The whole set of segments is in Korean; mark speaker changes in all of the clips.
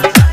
Speaker 1: gato.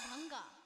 Speaker 1: 반가.